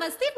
mas tem